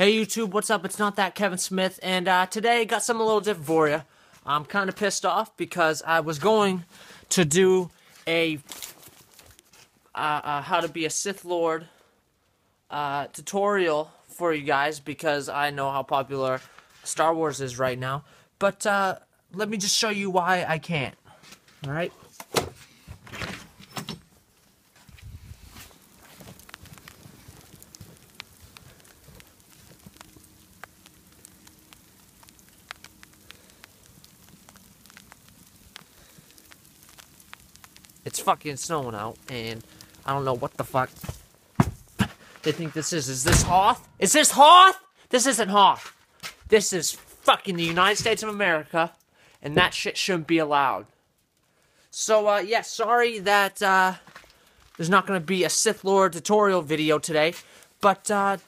Hey YouTube, what's up? It's not that Kevin Smith, and uh, today got something a little different for you. I'm kind of pissed off because I was going to do a uh, uh, how to be a Sith Lord uh, tutorial for you guys because I know how popular Star Wars is right now. But uh, let me just show you why I can't. All right. It's fucking snowing out, and I don't know what the fuck they think this is. Is this Hoth? Is this Hoth? This isn't Hoth. This is fucking the United States of America, and that shit shouldn't be allowed. So, uh, yeah, sorry that, uh, there's not gonna be a Sith Lord tutorial video today, but, uh,